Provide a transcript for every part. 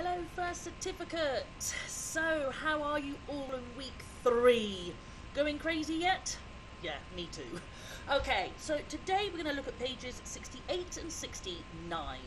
Hello, first certificate. So, how are you all in week three? Going crazy yet? Yeah, me too. Okay, so today we're going to look at pages 68 and 69.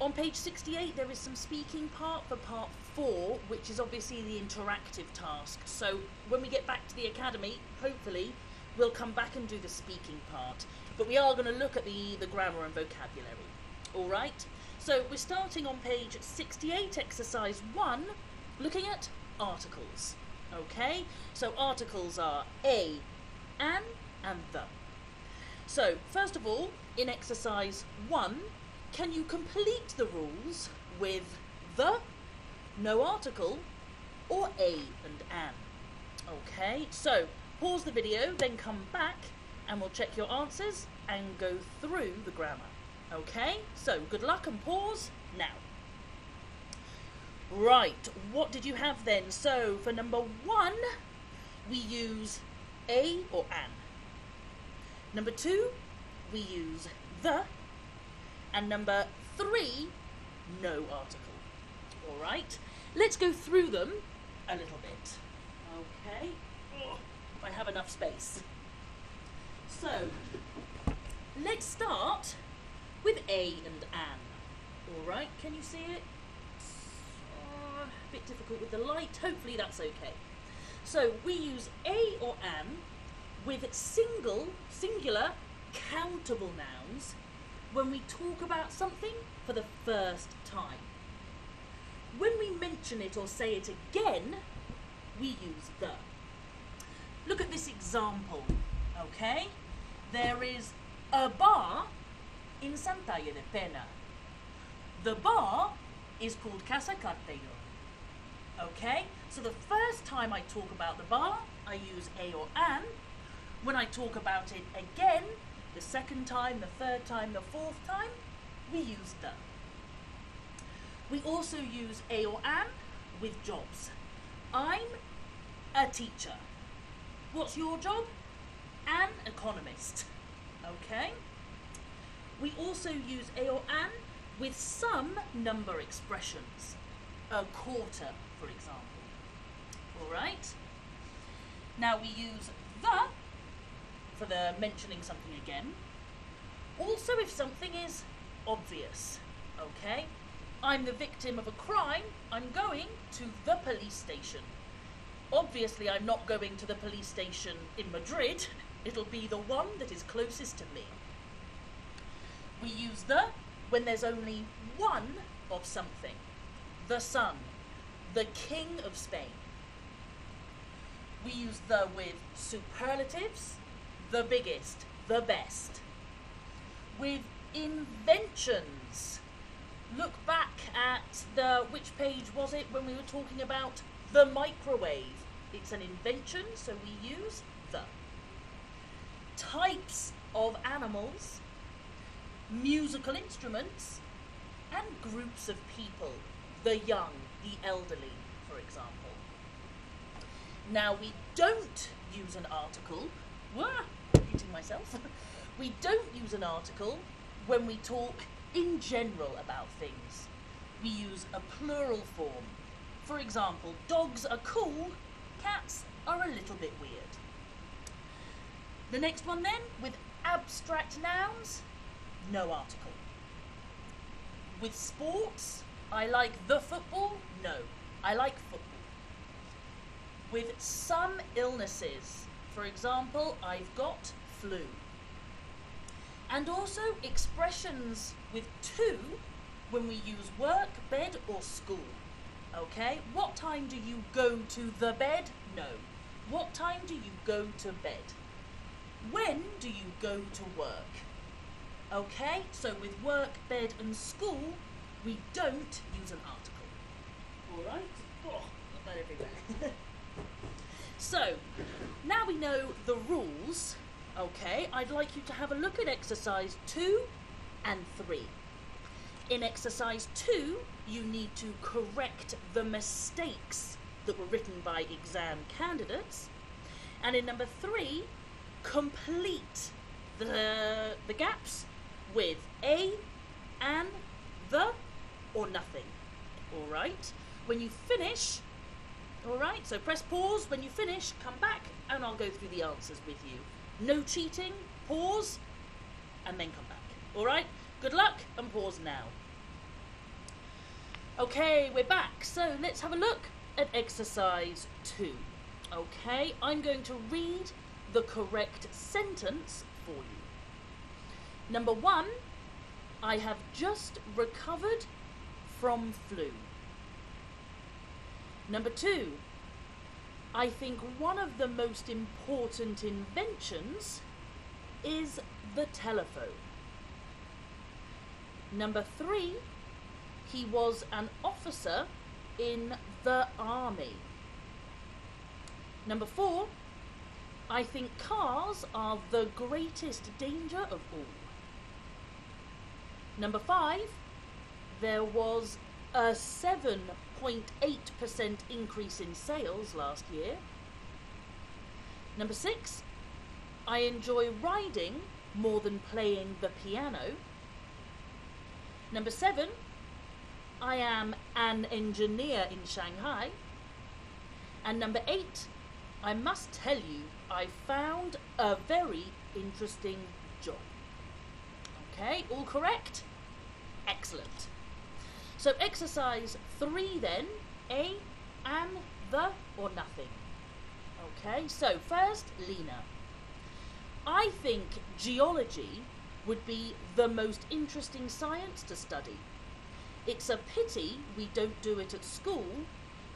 On page 68, there is some speaking part for part four, which is obviously the interactive task. So, when we get back to the academy, hopefully, we'll come back and do the speaking part. But we are going to look at the, the grammar and vocabulary. All right? So we're starting on page 68, exercise 1, looking at articles. Okay? So articles are a, an, and the. So, first of all, in exercise 1, can you complete the rules with the, no article, or a and an? Okay, so pause the video, then come back, and we'll check your answers and go through the grammar. Okay, so good luck and pause now. Right, what did you have then? So for number one, we use a or an. Number two, we use the. And number three, no article. All right, let's go through them a little bit. Okay, I have enough space. So, let's start with A and an. Alright, can you see it? Uh, a bit difficult with the light, hopefully that's okay. So we use A or an with single, singular, countable nouns when we talk about something for the first time. When we mention it or say it again, we use the. Look at this example, okay? There is a bar in Sant'Aia de Pena. The bar is called Casa Cartellon. Okay? So the first time I talk about the bar, I use a or an. When I talk about it again, the second time, the third time, the fourth time, we use the. We also use a or an with jobs. I'm a teacher. What's your job? An economist. Okay? We also use a or an with some number expressions. A quarter, for example. Alright? Now we use the for the mentioning something again. Also if something is obvious. Okay? I'm the victim of a crime, I'm going to the police station. Obviously, I'm not going to the police station in Madrid. It'll be the one that is closest to me. We use the when there's only one of something. The sun, the king of Spain. We use the with superlatives, the biggest, the best. With inventions. Look back at the which page was it when we were talking about the microwave. It's an invention, so we use the. Types of animals musical instruments, and groups of people, the young, the elderly, for example. Now, we don't use an article, wah, hitting myself, we don't use an article when we talk in general about things. We use a plural form. For example, dogs are cool, cats are a little bit weird. The next one then, with abstract nouns, no article. With sports, I like the football, no, I like football. With some illnesses, for example, I've got flu. And also expressions with two when we use work, bed, or school. Okay, what time do you go to the bed? No. What time do you go to bed? When do you go to work? Okay, so with work, bed, and school, we don't use an article. Alright? Oh, got that everywhere. so, now we know the rules, okay, I'd like you to have a look at exercise 2 and 3. In exercise 2, you need to correct the mistakes that were written by exam candidates. And in number 3, complete the, the gaps with a, an, the, or nothing. All right. When you finish, all right. So press pause when you finish. Come back, and I'll go through the answers with you. No cheating. Pause, and then come back. All right. Good luck, and pause now. Okay, we're back. So let's have a look at exercise two. Okay, I'm going to read the correct sentence for you. Number one, I have just recovered from flu. Number two, I think one of the most important inventions is the telephone. Number three, he was an officer in the army. Number four, I think cars are the greatest danger of all. Number five, there was a 7.8% increase in sales last year. Number six, I enjoy riding more than playing the piano. Number seven, I am an engineer in Shanghai. And number eight, I must tell you, I found a very interesting job. Okay, all correct? Excellent. So exercise three then, A, and, the, or nothing. Okay, so first, Lena. I think geology would be the most interesting science to study. It's a pity we don't do it at school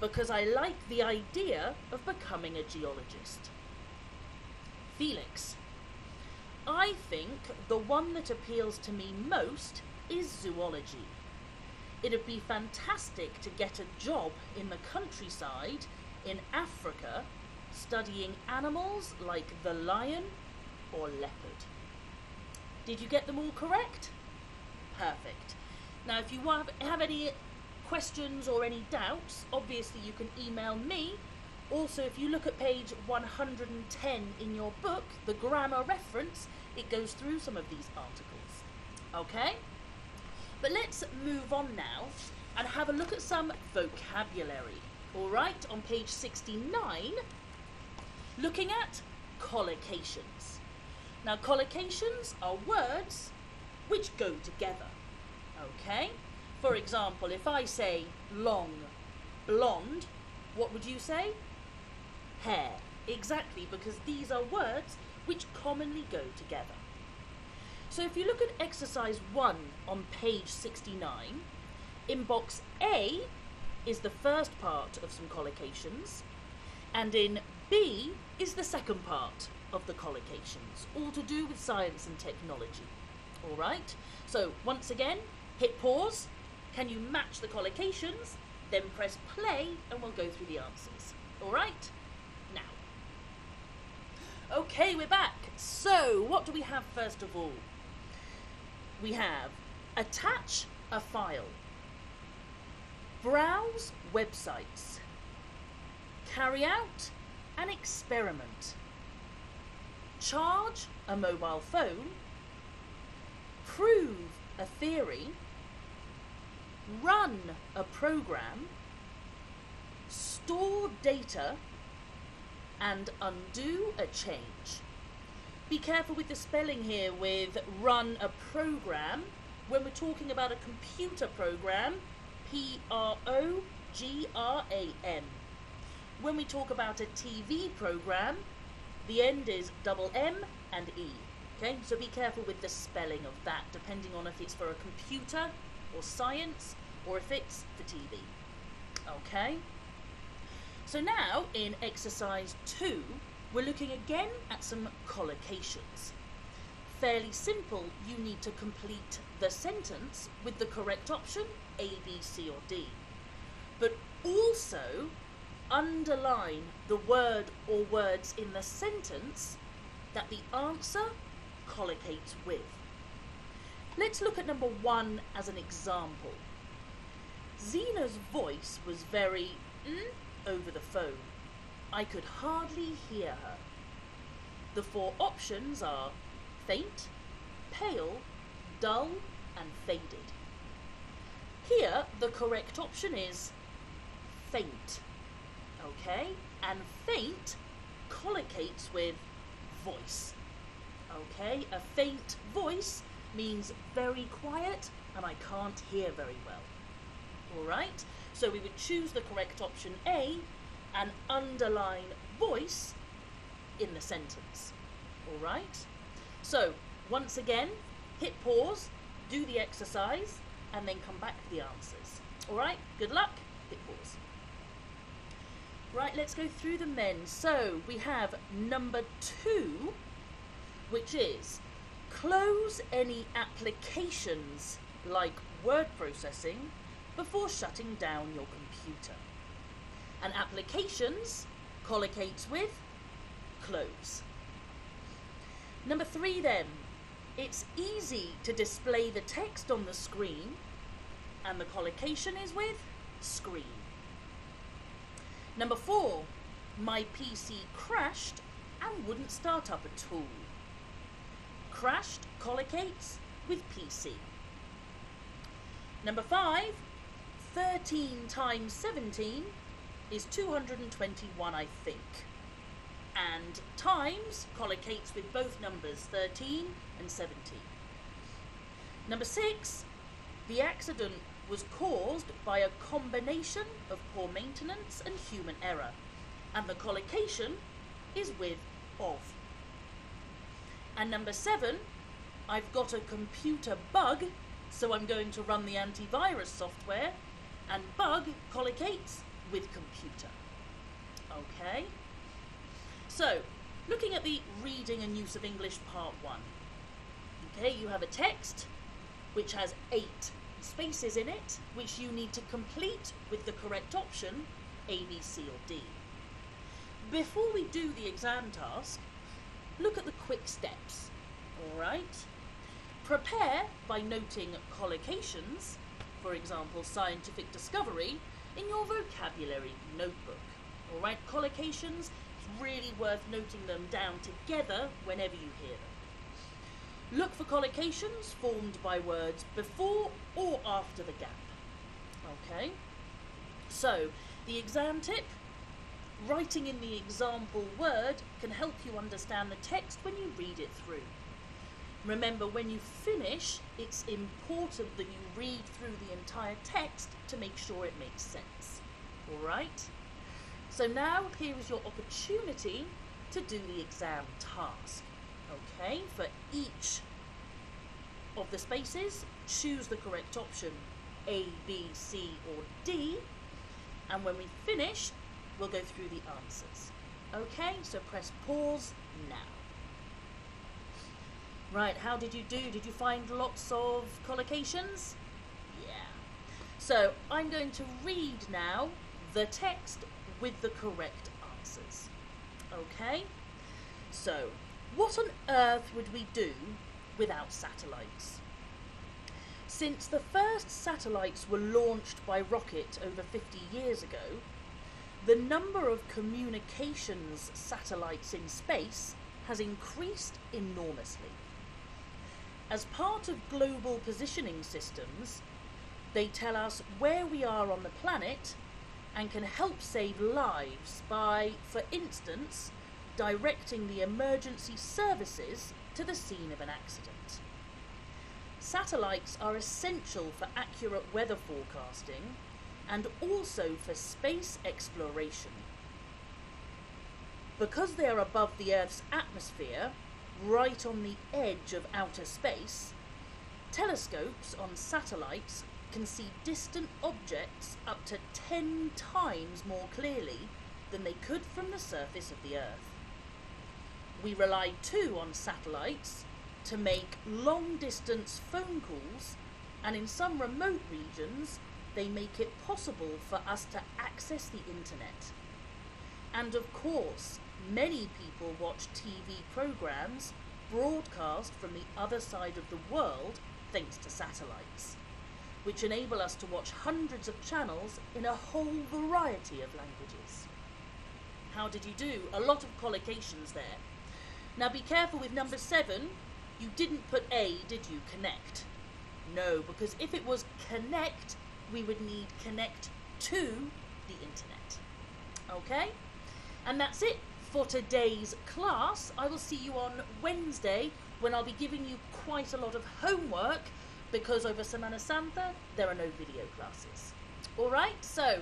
because I like the idea of becoming a geologist. Felix. I think the one that appeals to me most is zoology. It'd be fantastic to get a job in the countryside in Africa studying animals like the lion or leopard. Did you get them all correct? Perfect. Now, if you have any questions or any doubts, obviously you can email me. Also, if you look at page 110 in your book, the grammar reference, it goes through some of these articles. Okay? But let's move on now and have a look at some vocabulary. All right, on page 69, looking at collocations. Now, collocations are words which go together. Okay? For example, if I say long, blonde, what would you say? Hair. Exactly, because these are words which commonly go together. So if you look at exercise 1 on page 69, in box A is the first part of some collocations, and in B is the second part of the collocations, all to do with science and technology. All right? So once again, hit pause. Can you match the collocations? Then press play and we'll go through the answers. All right? Now. Okay, we're back. So, what do we have first of all? We have. Attach a file, browse websites, carry out an experiment, charge a mobile phone, prove a theory, run a program, store data, and undo a change. Be careful with the spelling here with run a program. When we're talking about a computer program, P R O G R A M. When we talk about a TV program, the end is double M and E. Okay, so be careful with the spelling of that, depending on if it's for a computer or science or if it's for TV. Okay? So now in exercise two, we're looking again at some collocations. Fairly simple, you need to complete the sentence with the correct option, A, B, C or D. But also underline the word or words in the sentence that the answer collocates with. Let's look at number one as an example. Zena's voice was very mm, over the phone. I could hardly hear her. The four options are faint, pale, dull, and faded. Here, the correct option is faint. Okay? And faint collocates with voice. Okay? A faint voice means very quiet and I can't hear very well. Alright? So we would choose the correct option A and underline voice in the sentence. Alright? So, once again, hit pause, do the exercise, and then come back to the answers. Alright? Good luck. Hit pause. Right, let's go through them then. So, we have number two, which is close any applications like word processing before shutting down your computer. And applications collocates with close. Number three then, it's easy to display the text on the screen and the collocation is with screen. Number four, my PC crashed and wouldn't start up at all. Crashed collocates with PC. Number five, 13 times 17 is 221, I think. And times collocates with both numbers 13 and 17. Number six, the accident was caused by a combination of poor maintenance and human error, and the collocation is with of. And number seven, I've got a computer bug, so I'm going to run the antivirus software, and bug collocates with computer. Okay? So, looking at the reading and use of English part one. Okay, you have a text which has eight spaces in it, which you need to complete with the correct option, A, B, C, or D. Before we do the exam task, look at the quick steps. Alright? Prepare by noting collocations, for example, scientific discovery, in your vocabulary notebook. Alright, collocations, it's really worth noting them down together whenever you hear them. Look for collocations formed by words before or after the gap. Okay? So, the exam tip writing in the example word can help you understand the text when you read it through. Remember, when you finish, it's important that you read through the entire text to make sure it makes sense. Alright? So now here is your opportunity to do the exam task. Okay, for each of the spaces, choose the correct option A, B, C, or D. And when we finish, we'll go through the answers. Okay, so press pause now. Right, how did you do? Did you find lots of collocations? Yeah. So I'm going to read now the text with the correct answers. Okay? So, what on earth would we do without satellites? Since the first satellites were launched by rocket over 50 years ago, the number of communications satellites in space has increased enormously. As part of global positioning systems, they tell us where we are on the planet and can help save lives by, for instance, directing the emergency services to the scene of an accident. Satellites are essential for accurate weather forecasting and also for space exploration. Because they are above the Earth's atmosphere, right on the edge of outer space, telescopes on satellites can see distant objects up to 10 times more clearly than they could from the surface of the Earth. We rely too on satellites to make long distance phone calls, and in some remote regions, they make it possible for us to access the internet. And of course, many people watch TV programs broadcast from the other side of the world thanks to satellites, which enable us to watch hundreds of channels in a whole variety of languages. How did you do? A lot of collocations there. Now be careful with number seven. You didn't put A, did you? Connect. No, because if it was connect, we would need connect to the internet. Okay? And that's it for today's class. I will see you on Wednesday when I'll be giving you quite a lot of homework because over Semana Santa there are no video classes. Alright, so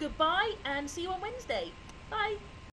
goodbye and see you on Wednesday. Bye.